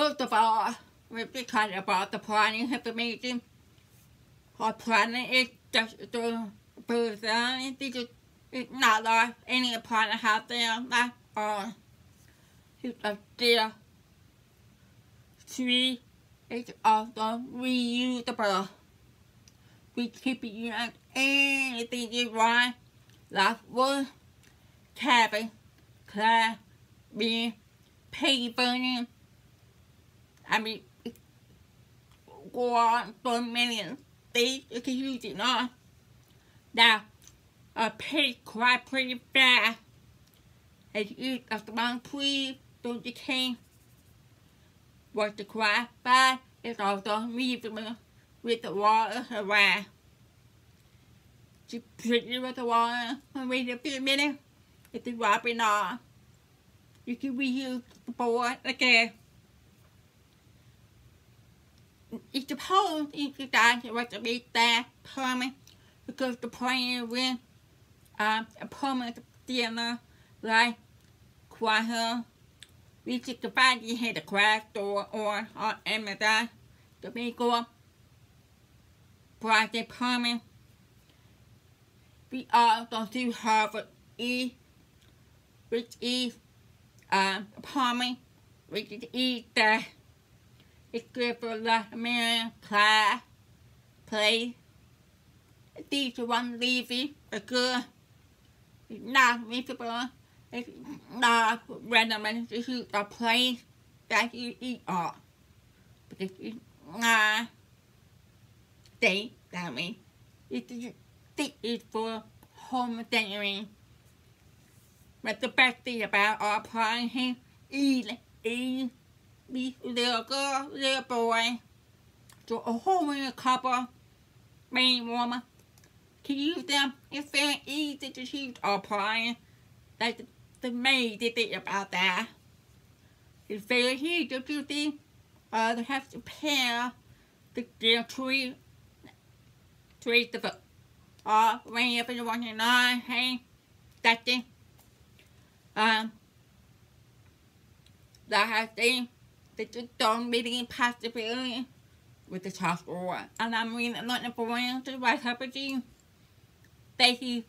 First of all, we talk about the planning information. Our planning is just person. This is not like any planning out there that are uh, there. Three is also reusable. We keep like anything you want, like wood, cabin, clay, beer, paper, I mean, on for a million things you can use it on. Now, a pig cry pretty fast. As you eat a small tree, don't you can. What the cry fast is also reasonable with the water around. Just pretty with the water and wait a few minutes. The dropping off, you can reuse the board again. It's supposed if you it was to be that permanent because the plan with um, a permanent dinner like quite we took the body had a crack store or on Amazon. To be go project permanent. We also do Harvard E which is um permanent which is E that it's good for the man, class, play. These one leafy, a good. It's not reachable. It's not random. This is a place that you eat off. But this is not state that way. It is, for home centering. But the best thing about our plan is, is little girl, little boy, to a whole a couple, main woman. To use them, it's very easy to use applying. Like the, the it about that. It's very easy to do. Uh, they have to pair the, the tree, tree the uh, when you want to know, hey, that's it. Um, that has been they just don't really possibility with the top score. And I'm really not the point to write up with you. Thank you.